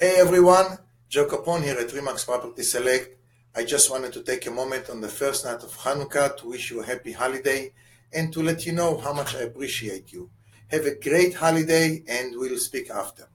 Hey everyone, Joe Kapon here at Remax Property Select. I just wanted to take a moment on the first night of Hanukkah to wish you a happy holiday and to let you know how much I appreciate you. Have a great holiday and we'll speak after.